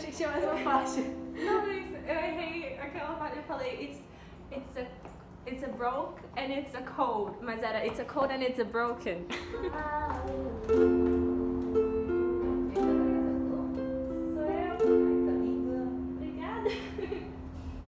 achei que tinha mais uma faixa. Não, mas eu errei aquela faixa. Eu falei, it's, it's a It's a broke and it's a cold. Mas era It's a cold and it's a broken. Ah,